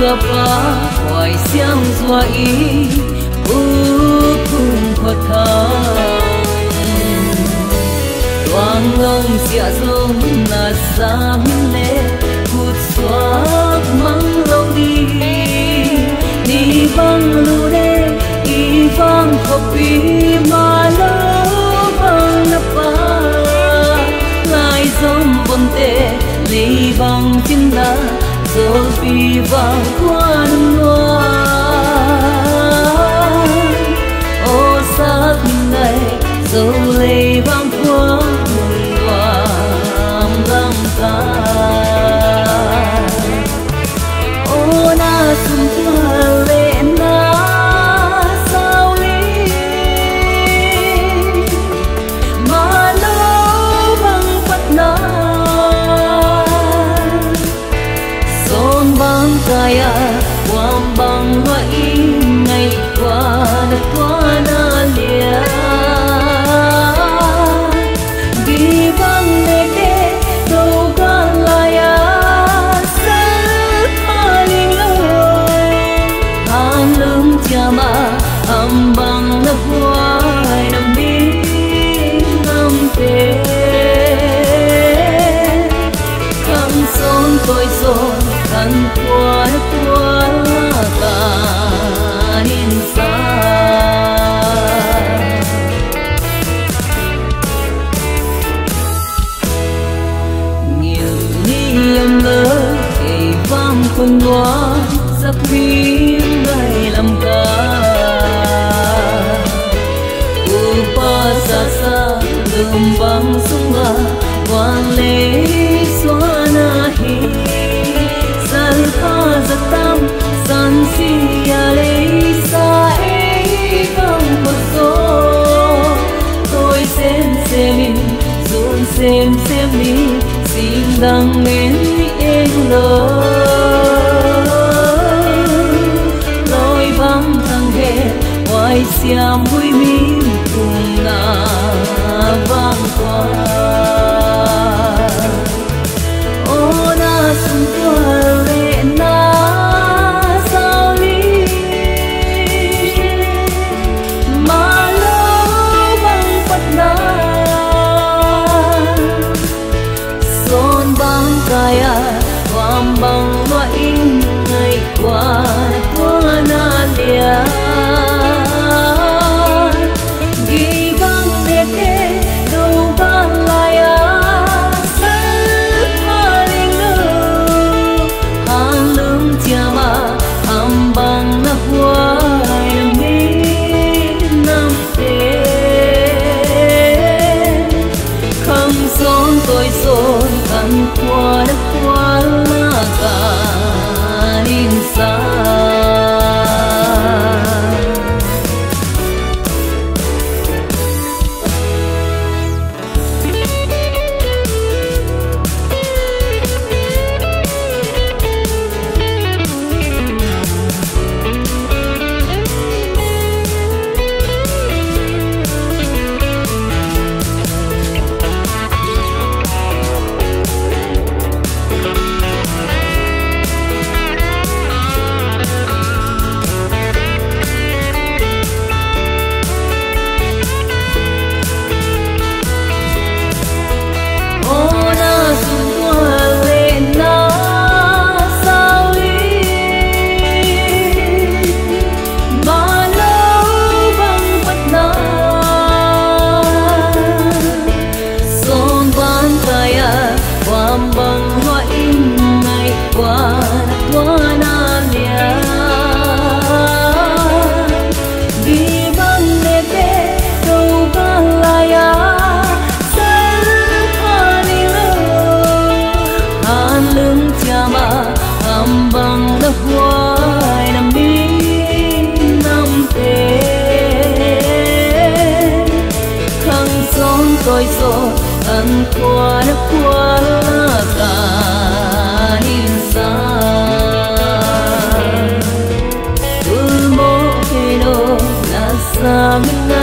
gió phá hoài xiang gió ý cùng phật thang đoàn ngông xia dung là giang lệ vang khóc vì mà lỡ băng nắp ba lại giống bông tê lý băng chân là rồi vì vàng qua ngoan. Ô sắc lum cha ma am bang na qua na mi nam te son tôi son kan qua qua cả in xa nhiều niềm mơ kỳ vang khôn ngoa giấc miếng À xem xem đi, xin rằng mến em lời lối vắng thằng ghé hoài xiam vui mi cùng na vang qua. Wam bang wa in ngày qua qua na lia gi bang de de do bang la ya sa ma ling lu han lum tia ma ham bang na huai không son tôi son kan qua đã qua xa. mà âm bằng đã qua nằm năm thế khăng son tôi so ăn qua đã qua cả nhìn xa tôi mô kê đô là xa mình